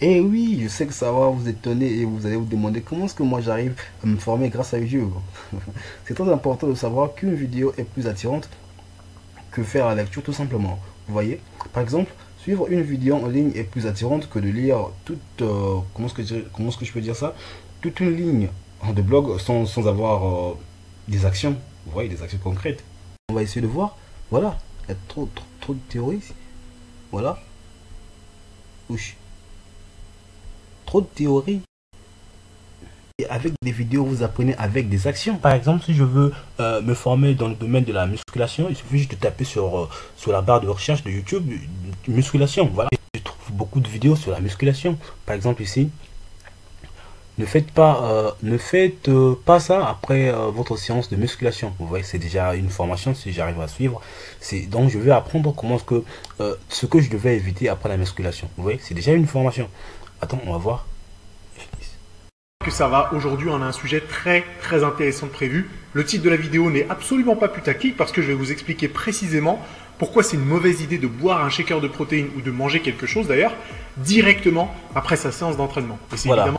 Et oui, je sais que ça va vous étonner et vous allez vous demander comment est-ce que moi j'arrive à me former grâce à YouTube. C'est très important de savoir qu'une vidéo est plus attirante que faire la lecture tout simplement. Vous voyez Par exemple, suivre une vidéo en ligne est plus attirante que de lire toute... Euh, comment est-ce que, je, peux dire ça? Toute une ligne de blog sans, avoir euh, des actions. Vous voyez, des actions concrètes. On va essayer de voir. Voilà. Il trop, trop, trop de théories. Voilà. Ouch trop de théories. Et avec des vidéos, vous apprenez avec des actions. Par exemple, si je veux euh, me former dans le domaine de la musculation, il suffit juste de taper sur, euh, sur la barre de recherche de YouTube, musculation. Voilà. Je trouve beaucoup de vidéos sur la musculation. Par exemple ici, ne faites pas, euh, ne faites pas ça après votre séance de musculation. Vous voyez, c'est déjà une formation si j'arrive à suivre. C'est donc je vais apprendre comment ce que ce que je devais éviter après la musculation. Vous voyez, c'est déjà une formation. Attends, on va voir. Que ça va, aujourd'hui on a un sujet très très intéressant de prévu. Le titre de la vidéo n'est absolument pas putaclic parce que je vais vous expliquer précisément pourquoi c'est une mauvaise idée de boire un shaker de protéines ou de manger quelque chose d'ailleurs directement après sa séance d'entraînement. Voilà.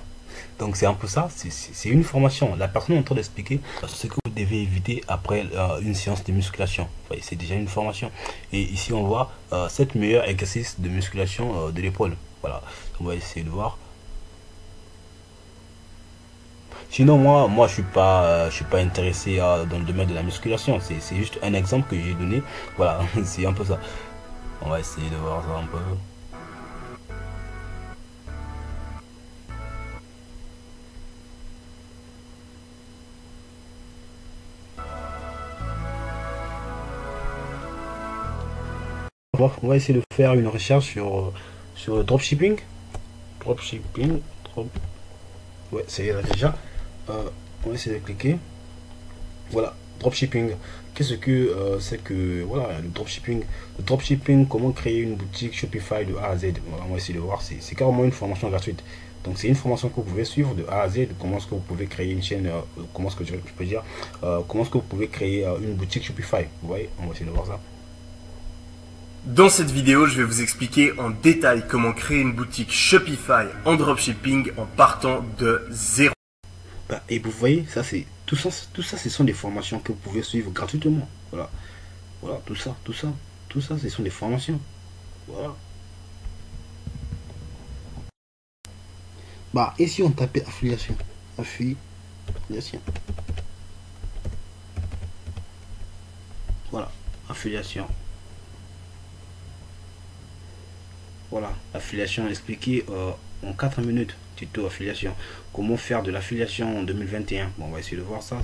Donc c'est un peu ça, c'est une formation. La personne est en train d'expliquer ce que vous devez éviter après euh, une séance de musculation. C'est déjà une formation. Et ici on voit euh, 7 meilleurs exercices de musculation euh, de l'épaule. Voilà, on va essayer de voir. Sinon, moi, moi, je suis pas, euh, je suis pas intéressé euh, dans le domaine de la musculation. C'est juste un exemple que j'ai donné. Voilà, c'est un peu ça. On va essayer de voir ça un peu. On va essayer de faire une recherche sur sur dropshipping. Dropshipping. Drop... Ouais, c'est là déjà. Euh, on va essayer de cliquer. Voilà, dropshipping. Qu'est-ce que euh, c'est que voilà le dropshipping? Le dropshipping, comment créer une boutique Shopify de A à Z? on va essayer de voir. C'est carrément une formation gratuite. Donc c'est une formation que vous pouvez suivre de A à Z. Comment est-ce que vous pouvez créer une chaîne euh, Comment est-ce que je, peux dire Comment est-ce que vous pouvez créer une boutique Shopify? Vous voyez On va essayer de voir ça. Dans cette vidéo, je vais vous expliquer en détail comment créer une boutique Shopify en dropshipping en partant de zéro. Bah, et vous voyez, ça c'est tout ça, tout ça, ce sont des formations que vous pouvez suivre gratuitement. Voilà, voilà, tout ça, tout ça, tout ça, ce sont des formations. Voilà. Bah, et si on tapait affiliation, affiliation. Voilà, affiliation. Voilà, affiliation expliquée euh, en 4 minutes, tuto affiliation. Comment faire de l'affiliation en 2021 Bon, on va essayer de voir ça.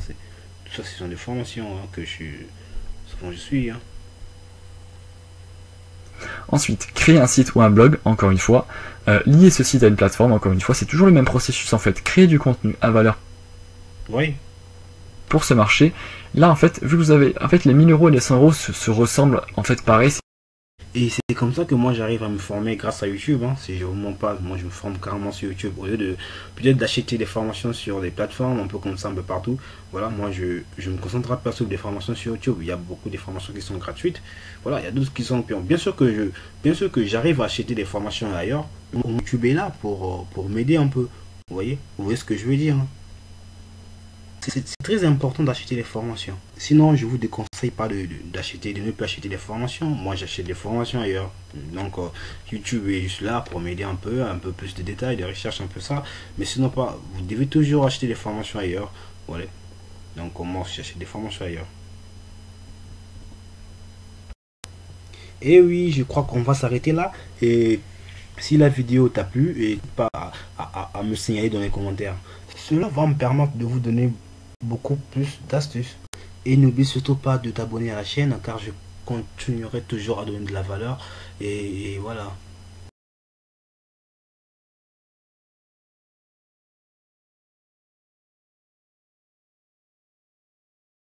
Tout ça, ce sont des formations hein, que je suis, je suis. Hein. Ensuite, créer un site ou un blog, encore une fois. Euh, lier ce site à une plateforme, encore une fois. C'est toujours le même processus en fait. Créer du contenu à valeur. Oui. Pour ce marché. Là, en fait, vu que vous avez. En fait, les 1000 euros et les 100 euros se, se ressemblent en fait pareil. Et c'est comme ça que moi j'arrive à me former grâce à YouTube. Si je vous mens pas, moi je me forme carrément sur YouTube. Au lieu de peut-être d'acheter des formations sur des plateformes, un peu comme ça, un peu partout. Voilà, moi je, je me concentre pas sur des formations sur YouTube. Il y a beaucoup de formations qui sont gratuites. Voilà, il y a d'autres qui sont. Bien sûr que je, bien sûr que j'arrive à acheter des formations ailleurs. YouTube est là pour, pour m'aider un peu. Vous voyez? Vous voyez ce que je veux dire hein? C'est très important d'acheter des formations. Sinon, je vous déconseille pas d'acheter, de, ne pas acheter des formations. Moi, j'achète des formations ailleurs. Donc, euh, YouTube est juste là pour m'aider un peu, un peu plus de détails, de recherches, un peu ça. Mais sinon, pas, vous devez toujours acheter des formations ailleurs. Voilà. Donc, moi, j'achète des formations ailleurs. Et oui, je crois qu'on va s'arrêter là. Et si la vidéo t'a plu, et pas à me signaler dans les commentaires. Cela va me permettre de vous donner beaucoup plus d'astuces. Et n'oublie surtout pas de t'abonner à la chaîne car je continuerai toujours à donner de la valeur. Et, et voilà.